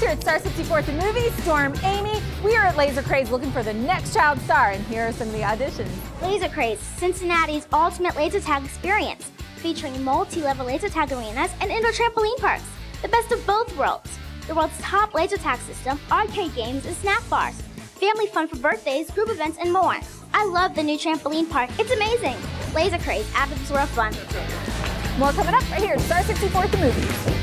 here at Star 64 at the movie. Storm Amy. We are at Lazer Kraze looking for the next child star, and here are some of the auditions. Lazer Kraze, Cincinnati's ultimate laser tag experience, featuring multi-level laser tag arenas and indoor trampoline parks. The best of both worlds. The world's top laser tag system, arcade games, and snack bars. Family fun for birthdays, group events, and more. I love the new trampoline park. It's amazing. Lazer Kraze, out of this world fun. More coming up right here at Star 64 at the movies.